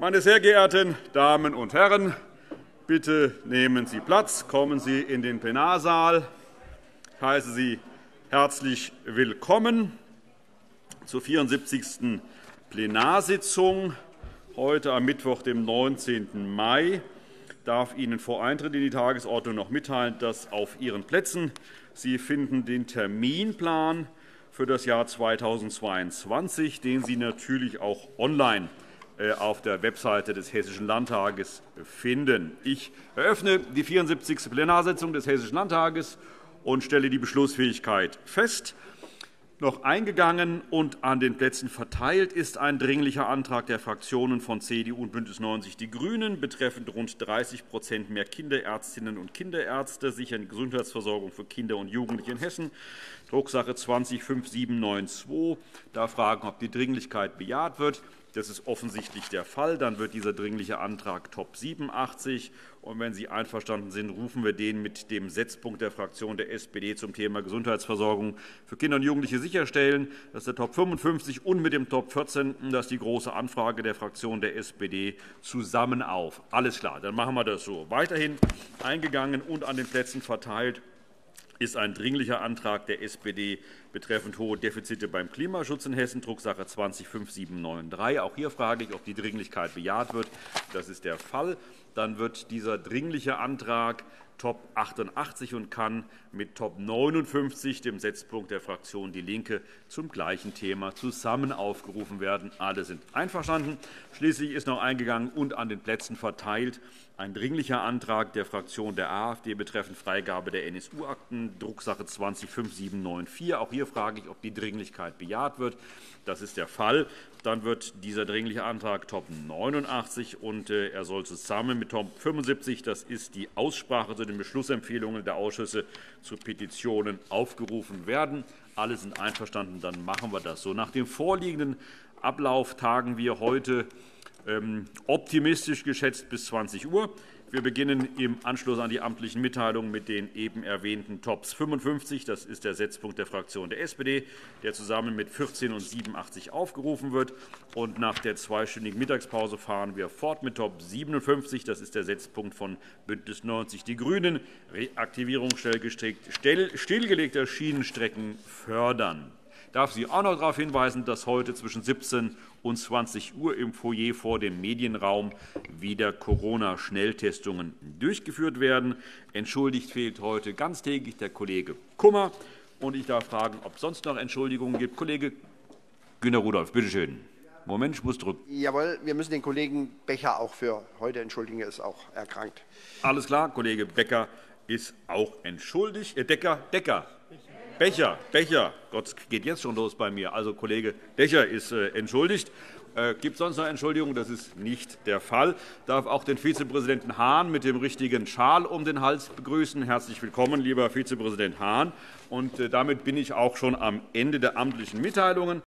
Meine sehr geehrten Damen und Herren, bitte nehmen Sie Platz. Kommen Sie in den Plenarsaal. Ich heiße Sie herzlich willkommen zur 74. Plenarsitzung heute am Mittwoch, dem 19. Mai. Ich darf Ihnen vor Eintritt in die Tagesordnung noch mitteilen, dass auf Ihren Plätzen Sie finden den Terminplan für das Jahr 2022, den Sie natürlich auch online äh, auf der Webseite des Hessischen Landtages finden. Ich eröffne die 74. Plenarsitzung des Hessischen Landtages und stelle die Beschlussfähigkeit fest. Noch eingegangen und an den Plätzen verteilt ist ein Dringlicher Antrag der Fraktionen von CDU und BÜNDNIS 90 die GRÜNEN betreffend rund 30% mehr Kinderärztinnen und Kinderärzte sichern Gesundheitsversorgung für Kinder und Jugendliche in Hessen, Drucksache 20-5792. Da fragen, ob die Dringlichkeit bejaht wird. Das ist offensichtlich der Fall. Dann wird dieser Dringliche Antrag Top 87. Und wenn Sie einverstanden sind, rufen wir den mit dem Setzpunkt der Fraktion der SPD zum Thema Gesundheitsversorgung für Kinder und Jugendliche sicherstellen. Das ist der Top 55 und mit dem Top 14, das ist die Große Anfrage der Fraktion der SPD, zusammen auf. Alles klar, dann machen wir das so. Weiterhin eingegangen und an den Plätzen verteilt ist ein Dringlicher Antrag der SPD betreffend hohe Defizite beim Klimaschutz in Hessen, Drucksache 20-5793. Auch hier frage ich, ob die Dringlichkeit bejaht wird. Das ist der Fall. Dann wird dieser Dringliche Antrag Top 88 und kann mit Top 59, dem Setzpunkt der Fraktion DIE LINKE, zum gleichen Thema zusammen aufgerufen werden. Alle sind einverstanden. Schließlich ist noch eingegangen und an den Plätzen verteilt ein Dringlicher Antrag der Fraktion der AfD betreffend Freigabe der NSU-Akten, Drucksache 20-5794. Auch hier frage ich, ob die Dringlichkeit bejaht wird. Das ist der Fall. Dann wird dieser Dringliche Antrag Top 89 und äh, er soll zusammen mit Top 75, das ist die Aussprache zu den Beschlussempfehlungen der Ausschüsse zu Petitionen, aufgerufen werden. Alle sind einverstanden, dann machen wir das so. Nach dem vorliegenden Ablauf tagen wir heute ähm, optimistisch geschätzt bis 20 Uhr. Wir beginnen im Anschluss an die amtlichen Mitteilungen mit den eben erwähnten Tops 55. Das ist der Setzpunkt der Fraktion der SPD, der zusammen mit 14 und 87 aufgerufen wird. Und nach der zweistündigen Mittagspause fahren wir fort mit Top 57. Das ist der Setzpunkt von BÜNDNIS 90 die GRÜNEN. Reaktivierung stillgelegter Schienenstrecken fördern. Ich darf Sie auch noch darauf hinweisen, dass heute zwischen 17 und 20 Uhr im Foyer vor dem Medienraum wieder Corona-Schnelltestungen durchgeführt werden. Entschuldigt fehlt heute ganztägig der Kollege Kummer. Und ich darf fragen, ob es sonst noch Entschuldigungen gibt. Kollege Günter Rudolph, bitte schön. Moment, ich muss drücken. Jawohl, wir müssen den Kollegen Becher auch für heute entschuldigen. Er ist auch erkrankt. Alles klar, Kollege Becker ist auch entschuldigt. Äh, Decker, Decker, Becher, Becher. Gott, geht jetzt schon los bei mir. Also Kollege Becher ist äh, entschuldigt. Äh, gibt es sonst noch Entschuldigungen? Das ist nicht der Fall. Ich darf auch den Vizepräsidenten Hahn mit dem richtigen Schal um den Hals begrüßen. Herzlich willkommen, lieber Vizepräsident Hahn. Und äh, damit bin ich auch schon am Ende der amtlichen Mitteilungen.